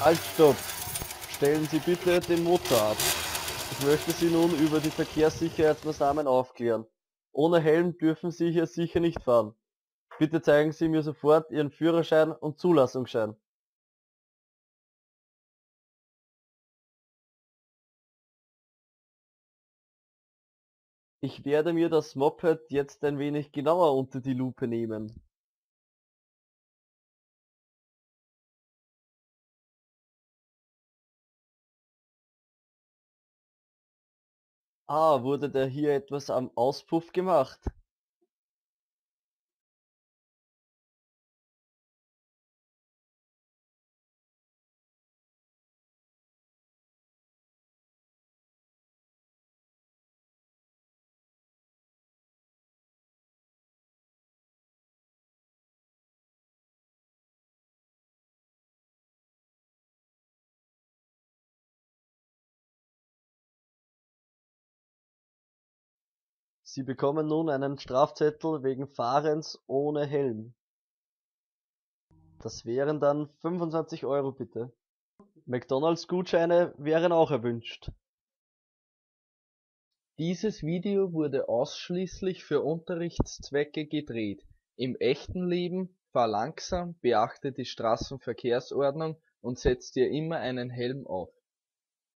Halt, stopp! Stellen Sie bitte den Motor ab. Ich möchte Sie nun über die Verkehrssicherheitsmaßnahmen aufklären. Ohne Helm dürfen Sie hier sicher nicht fahren. Bitte zeigen Sie mir sofort Ihren Führerschein und Zulassungsschein. Ich werde mir das Moped jetzt ein wenig genauer unter die Lupe nehmen. Ah, wurde da hier etwas am Auspuff gemacht? Sie bekommen nun einen Strafzettel wegen Fahrens ohne Helm. Das wären dann 25 Euro bitte. McDonalds-Gutscheine wären auch erwünscht. Dieses Video wurde ausschließlich für Unterrichtszwecke gedreht. Im echten Leben fahr langsam, beachte die Straßenverkehrsordnung und setz dir immer einen Helm auf